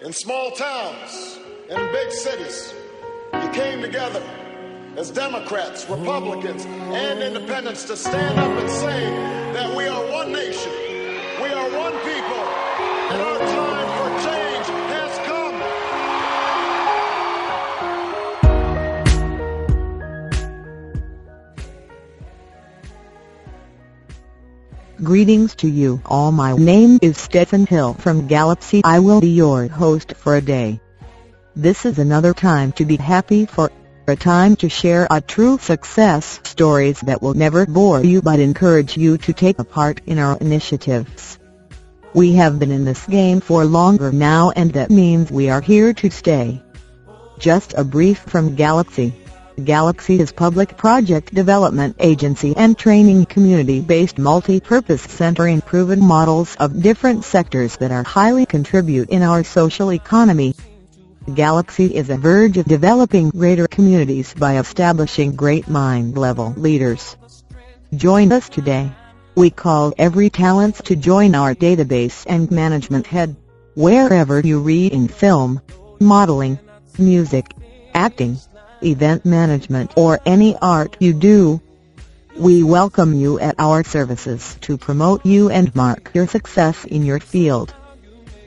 in small towns and in big cities. You came together as Democrats, Republicans, and independents to stand up and say Greetings to you all my name is Stephen Hill from Galaxy I will be your host for a day. This is another time to be happy for a time to share a true success stories that will never bore you but encourage you to take a part in our initiatives. We have been in this game for longer now and that means we are here to stay. Just a brief from Galaxy. Galaxy is public project development agency and training community-based multi-purpose center in proven models of different sectors that are highly contribute in our social economy. Galaxy is a verge of developing greater communities by establishing great mind-level leaders. Join us today. We call every talent to join our database and management head. Wherever you read in film, modeling, music, acting, event management or any art you do. We welcome you at our services to promote you and mark your success in your field.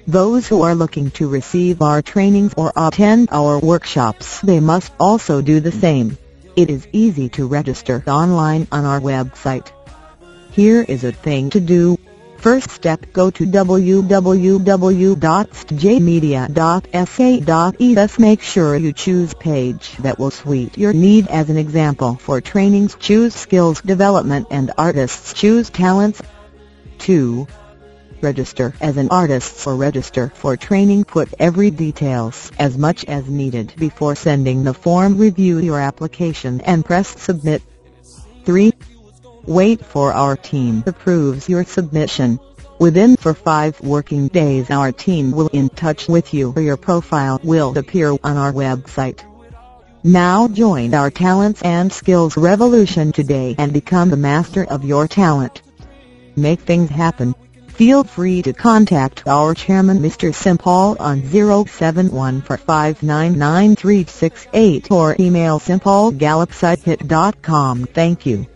Those who are looking to receive our trainings or attend our workshops they must also do the same. It is easy to register online on our website. Here is a thing to do. First step go to www.stjmedia.sa.es make sure you choose page that will suit your need as an example for trainings. Choose skills development and artists. Choose talents. 2. Register as an artist or register for training. Put every details as much as needed before sending the form. Review your application and press submit. 3. Wait for our team approves your submission. Within for 5 working days our team will in touch with you or your profile will appear on our website. Now join our talents and skills revolution today and become the master of your talent. Make things happen. Feel free to contact our chairman Mr. Simpal on 07145993668 or email simpalgalaxyhit.com. Thank you.